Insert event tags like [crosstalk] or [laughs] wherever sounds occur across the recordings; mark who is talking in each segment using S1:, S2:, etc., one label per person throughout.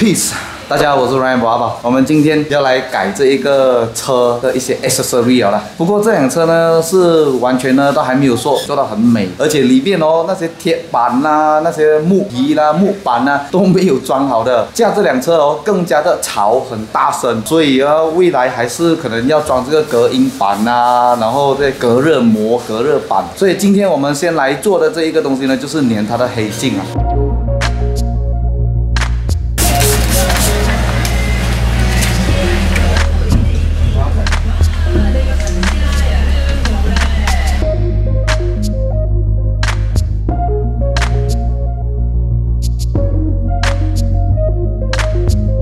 S1: Peace，大家好，我是 Ryan 爸爸。我们今天要来改这一个车的一些 accessory 了。不过这辆车呢是完全呢都还没有做做到很美，而且里面哦那些铁板啦、那些木皮啦、木板啦都没有装好的，驾这辆车哦更加的吵很大声。所以啊，未来还是可能要装这个隔音板呐，然后这隔热膜、隔热板。所以今天我们先来做的这一个东西呢，就是粘它的黑镜啊。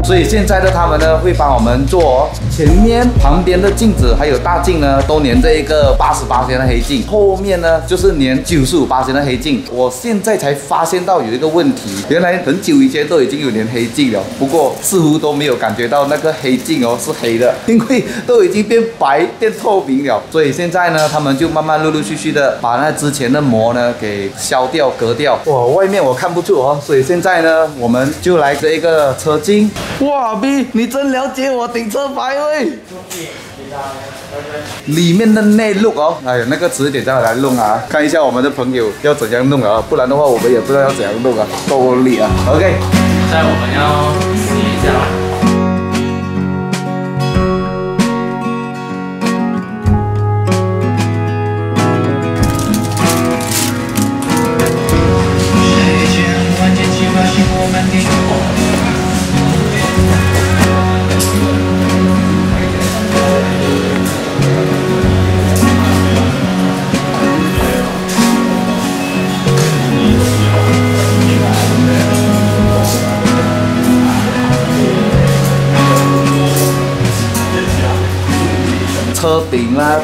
S1: 所以现在的他们呢，会帮我们做前面、旁边的镜子，还有大镜呢，都粘这一个八十八的黑镜。后面呢，就是粘九十五八的黑镜。我现在才发现到有一个问题，原来很久以前都已经有粘黑镜了，不过似乎都没有感觉到那个黑镜哦是黑的，因为都已经变白、变透明了。所以现在呢，他们就慢慢陆陆续续的把那之前的膜呢给削掉、割掉。哇，外面我看不出哦，所以现在呢，我们就来这一个车镜。哇，B，你真了解我顶车牌位！里面的内录哦，哎呀，那个迟点再来弄啊，看一下我们的朋友要怎样弄啊，不然的话我们也不知道要怎样弄啊，够力啊，OK。
S2: 现在我们要试一下。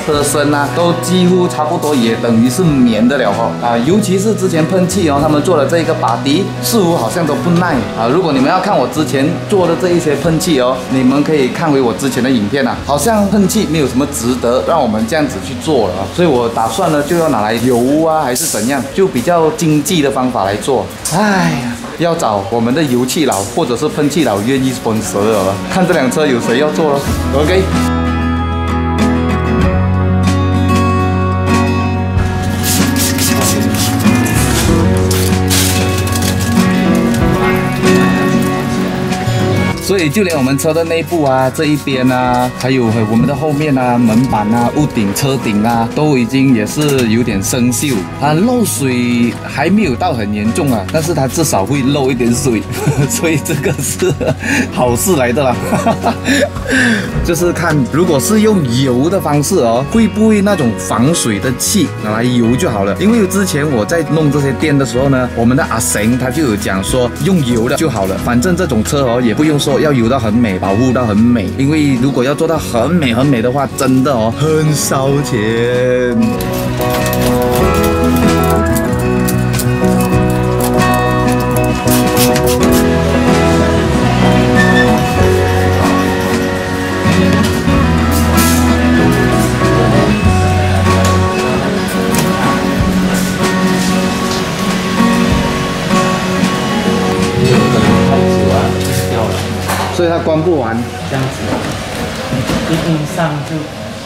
S1: 车身啊，都几乎差不多，也等于是棉的了哈啊！尤其是之前喷气哦，他们做的这个把迪，似乎好像都不耐啊。如果你们要看我之前做的这一些喷气哦，你们可以看回我之前的影片啊，好像喷气没有什么值得让我们这样子去做了啊。所以我打算呢，就要拿来油啊，还是怎样，就比较经济的方法来做。哎呀，要找我们的油气佬或者是喷气佬愿意分蛇了，看这辆车有谁要做了，OK。所以就连我们车的内部啊，这一边啊，还有我们的后面啊，门板啊、屋顶、车顶啊，都已经也是有点生锈啊，漏水还没有到很严重啊，但是它至少会漏一点水，[laughs] 所以这个是好事来的啦。[laughs] 就是看如果是用油的方式哦，会不会那种防水的气拿来油就好了。因为之前我在弄这些电的时候呢，我们的阿神他就有讲说用油的就好了，反正这种车哦也不用说。要游到很美，保护到很美，因为如果要做到很美很美的话，真的哦。很烧钱。所以它关不完，
S2: 这样子，一印上就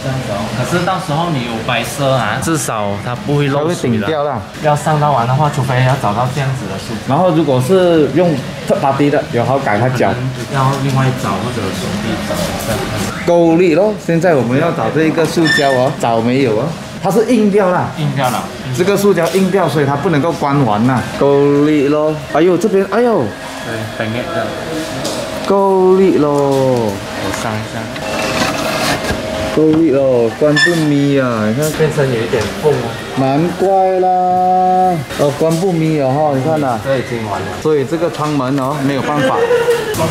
S2: 这样子哦。可是到时候你有白色啊，至少它不会漏水
S1: 顶掉了。
S2: 要上到完的话，除非要找到这样子的树。
S1: 然后如果是用特巴迪的，有好改它脚，
S2: 要另外找或者兄弟找一下。
S1: 够力咯！现在我们要找这一个塑胶哦，找没有哦？它是硬掉了，
S2: 硬掉了。
S1: 这个塑胶硬掉，所以它不能够关完呐。够力咯！哎呦，这边哎呦，
S2: 对，很硬的。
S1: 够力喽！
S2: 我上一下。
S1: 够力喽，关不咪啊！你看
S2: 变成有一点缝啊。
S1: 难怪啦！哦，关不咪啊哈，你看呐。
S2: 这已经完了。
S1: 所以这个窗门哦，没有办法。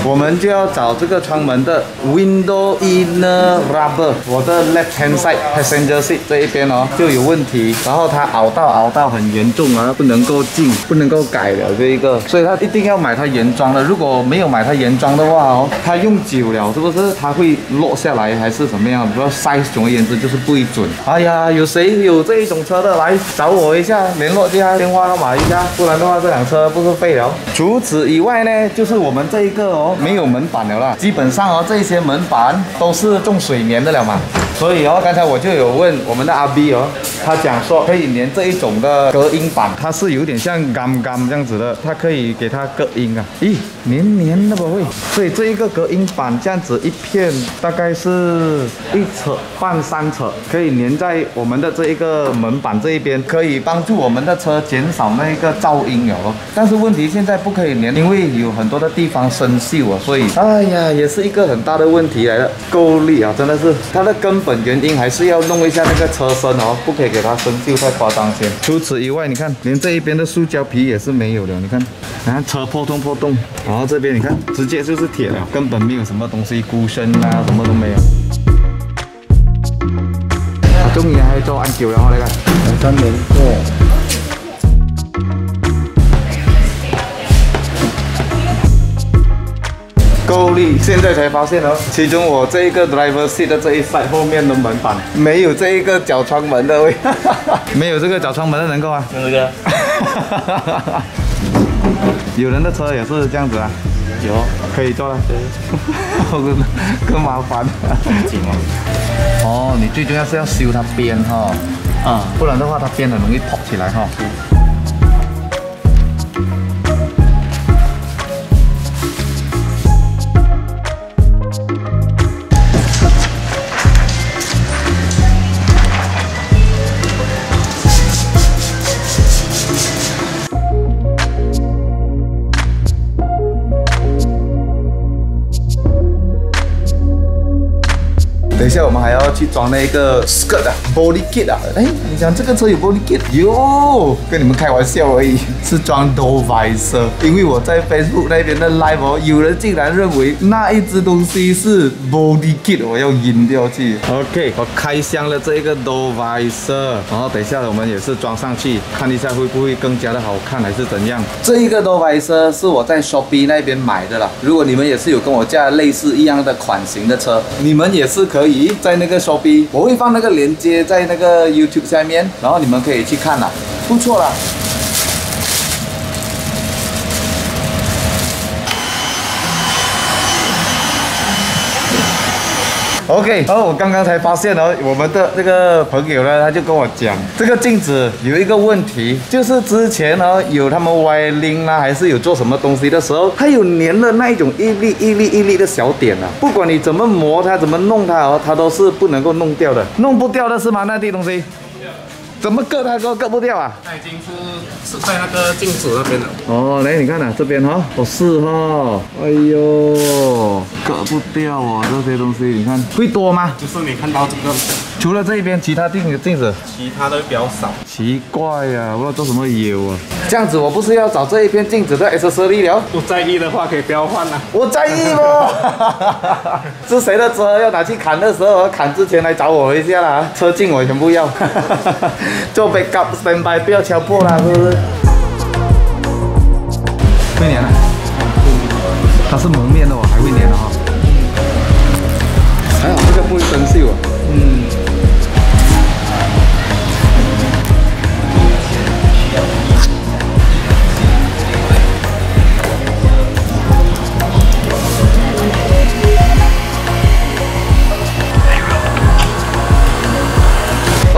S1: 我们就要找这个窗门的 window inner rubber，我的 left hand side passenger seat 这一边哦就有问题，然后它凹到凹到很严重啊，不能够进，不能够改了这一个，所以它一定要买它原装的。如果没有买它原装的话哦，它用久了是不是它会落下来还是怎么样？不要 size，总而言之就是不准。哎呀，有谁有这一种车的来找我一下，联络一下电话号码一下，不然的话这辆车不是废了。除此以外呢，就是我们这一个。哦没有门板了啦，基本上哦这些门板都是种水棉的了嘛。所以哦，刚才我就有问我们的阿 B 哦，他讲说可以粘这一种的隔音板，它是有点像钢钢这样子的，它可以给它隔音啊。咦，黏黏的不会？所以这一个隔音板这样子一片，大概是一尺半三尺，可以粘在我们的这一个门板这一边，可以帮助我们的车减少那一个噪音了咯。但是问题现在不可以粘，因为有很多的地方生锈啊，所以哎呀，也是一个很大的问题来的。够力啊，真的是它的根本原因还是要弄一下那个车身哦，不可以给它生锈太夸张先。除此以外，你看连这一边的塑胶皮也是没有了，你看，你看车破洞破洞，然后这边你看直接就是铁了，根本没有什么东西箍身啊，什么都没有。我中意喺做按久然后来看。
S3: 两三年过。
S1: 力，现在才发现哦，其中我这一个 driver seat 的这一 side 后面的门板。没有这一个脚窗门的位，[laughs] 没有这个脚窗门的能够啊？
S2: 用这个
S1: 有人的车也是这样子啊，
S2: 有。
S1: 可以做了，更更 [laughs] 麻烦。
S2: 紧吗？
S1: 哦，你最重要是要修它边哈，
S2: 啊，
S1: 不然的话它边很容易凸起来哈。等一下，我们还要去装那个 skirt 啊，body kit 啊。哎，你讲这个车有 body kit？有，跟你们开玩笑而已，是装 door visor。因为我在 Facebook 那边的 live 哦，有人竟然认为那一只东西是 body kit，我要晕掉去。OK，我开箱了这一个 door visor，然后等一下我们也是装上去，看一下会不会更加的好看，还是怎样。这一个 door visor 是我在 Shopee 那边买的啦。如果你们也是有跟我家类似一样的款型的车，你们也是可以在那个 Shopee，我会放那个链接在那个 YouTube 下面，然后你们可以去看啦，不错啦。OK，然后我刚刚才发现哦，我们的这个朋友呢，他就跟我讲，这个镜子有一个问题，就是之前呢有他们歪拎啦，还是有做什么东西的时候，它有粘了那一种一粒一粒一粒的小点啊，不管你怎么磨它，怎么弄它哦，它都是不能够弄掉的，弄不掉的是吗？那地东西，怎么割它都割不掉啊？
S3: 它已经是是在那个镜子那边了。
S1: 哦，来你看呐、这边哈、哦是哈、哎呦，割不掉哦，这些东西你看会多吗？
S3: 就是你看到这个，
S1: 除了这一边，其他镜子镜子。
S3: 其他的比较少。
S1: 奇怪呀、不知道做什么油啊。这样子我不是要找这一片镜子的 accessory 了？
S3: 不在意的话可以不要换啦。
S1: 我在意咯。[laughs] 是谁的车要拿去砍的时候，砍之前来找我一下啦，车镜我全部要。[laughs] 做 backup standby，不要敲破啦，是不是？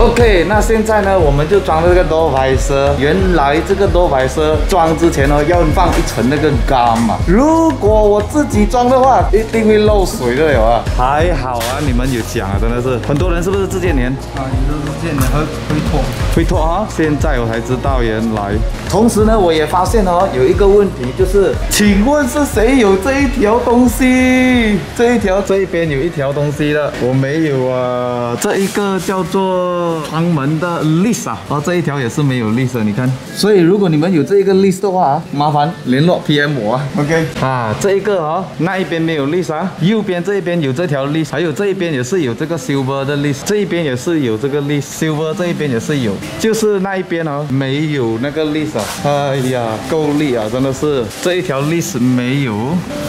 S1: OK，那现在呢，我们就装这个 door visor。原来这个 door visor 装之前呢，要放一层那个 gum 嘛。如果我自己装的话，一定会漏水的有啊。还好啊，你们有讲啊，真的是很多人是不是自建粘？
S3: 啊，你就是见你会会脱。
S1: 会脱啊！现在我才知道原来。同时呢，我也发现哦，有一个问题，就是，请问是谁有这一条东西？这一条这一边有一条东西的，我没有啊。这一个叫做窗门的 list 啊，哦，这一条也是没有 list 的，你看。所以如果你们有这一个 list 的话啊，麻烦联络 PM 我啊。OK。啊，这一个哦，那一边没有 list 啊，右边这一边有这条 list，还有这一边也是有这个 silver 的 list，这一边也是有这个 list，silver 这一边也是有，就是那一边哦没有那个 list 啊。哎呀，够力啊，真的是这一条 list 没有，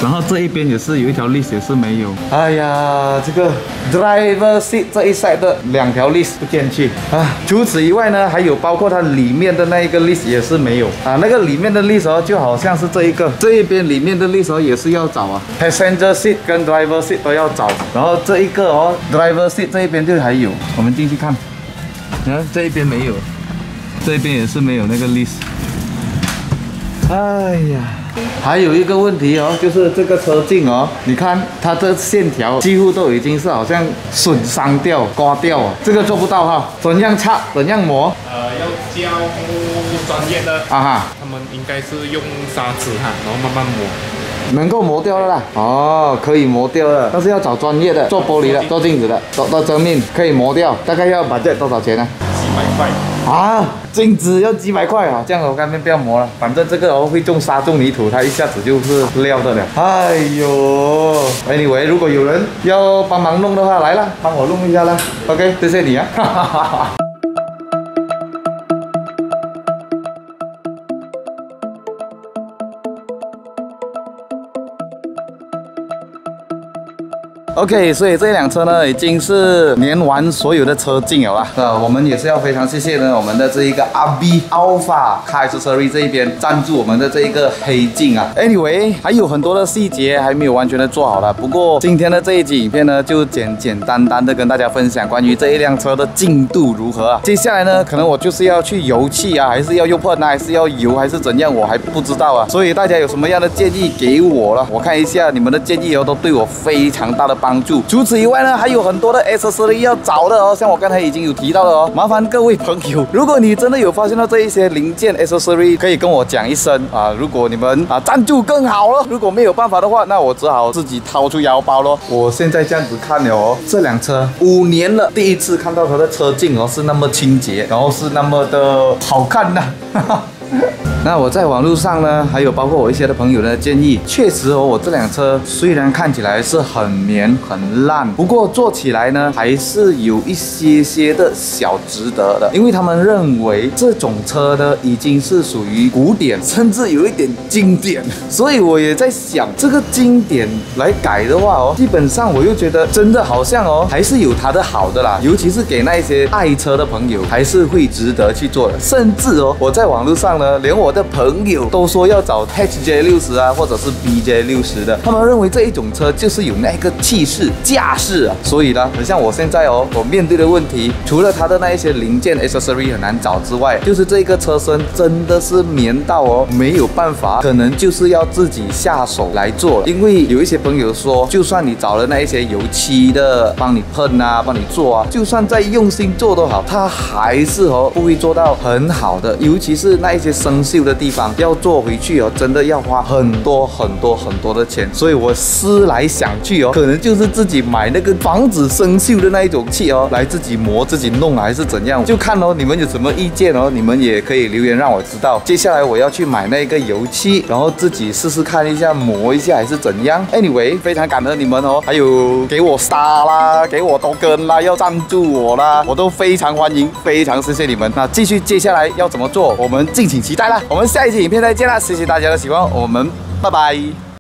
S1: 然后这一边也是有一条 list 也是没有。哎呀，这个 driver seat 这一 side 的两条 list 不见去。啊。除此以外呢，还有包括它里面的那一个 list 也是没有啊。那个里面的 list 哦，就好像是这一个，这一边里面的 list 哦也是要找啊，passenger seat 跟 driver seat 都要找。然后这一个哦，driver seat 这一边就还有，我们进去看，你看这一边没有，这一边也是没有那个 list。哎呀，还有一个问题哦，就是这个车镜哦，你看它的线条几乎都已经是好像损伤掉、刮掉啊，这个做不到哈。怎样擦？怎样磨？
S3: 呃，要教专业的，
S1: 啊哈，
S3: 他们应该是用砂纸哈，然后慢慢磨。
S1: 能够磨掉了啦。哦，可以磨掉了，但是要找专业的，做玻璃的、做镜子的、做做正面可以磨掉，大概要把这多少钱呢？
S3: 几百块。
S1: 啊，镜子要几百块啊！这样我干脆不要磨了，反正这个哦会种沙种泥土，它一下子就是料的了。哎呦，anyway，如果有人要帮忙弄的话，来啦，帮我弄一下啦。OK，谢谢你啊。哈哈哈哈。OK，所以这辆车呢，已经是连完所有的车镜了啦。呃，我们也是要非常谢谢呢，我们的这一个阿 B Alpha Car Accessory 这一边赞助我们的这一个黑镜啊。Anyway，还有很多的细节还没有完全的做好了。不过今天的这一集影片呢，就简简单单的跟大家分享关于这一辆车的进度如何啊。接下来呢，可能我就是要去油漆啊，还是要用喷啊，还是要油，还是怎样，我还不知道啊。所以大家有什么样的建议给我了？我看一下你们的建议哦，都对我非常大的帮帮助。除此以外呢，还有很多的 accessory 要找的哦，像我刚才已经有提到了哦。麻烦各位朋友，如果你真的有发现到这一些零件 accessory，可以跟我讲一声啊。如果你们啊赞助更好了，如果没有办法的话，那我只好自己掏出腰包咯。我现在这样子看了哦，这辆车五年了，第一次看到它的车镜哦是那么清洁，然后是那么的好看呐、哈哈。那我在网络上呢，还有包括我一些的朋友的建议，确实哦，我这辆车虽然看起来是很绵很烂，不过做起来呢还是有一些些的小值得的，因为他们认为这种车呢已经是属于古典，甚至有一点经典，所以我也在想，这个经典来改的话哦，基本上我又觉得真的好像哦，还是有它的好的啦，尤其是给那一些爱车的朋友，还是会值得去做的，甚至哦，我在网络上呢，连我的朋友都说要找 HJ 六十啊，或者是 BJ 六十的，他们认为这一种车就是有那个气势、架势啊。所以呢，很像我现在哦，我面对的问题，除了它的那一些零件 accessory 很难找之外，就是这个车身真的是棉到哦，没有办法，可能就是要自己下手来做。因为有一些朋友说，就算你找了那一些油漆的帮你喷啊，帮你做啊，就算再用心做都好，它还是哦不会做到很好的，尤其是那一些生锈的地方，要做回去哦，真的要花很多很多很多的钱。所以我思来想去哦，可能就是自己买那个防止生锈的那一种漆哦，来自己磨自己弄还是怎样，就看哦你们有什么意见哦，你们也可以留言让我知道。接下来我要去买那个油漆，然后自己试试看一下磨一下还是怎样。Anyway，非常感恩你们哦，还有给我 star 啦，给我多根啦，要赞助我啦，我都非常欢迎，非常谢谢你们。那继续接下来要怎么做，我们敬请期待啦。我们下一期影片再见啦，谢谢大家的喜欢，我们拜拜。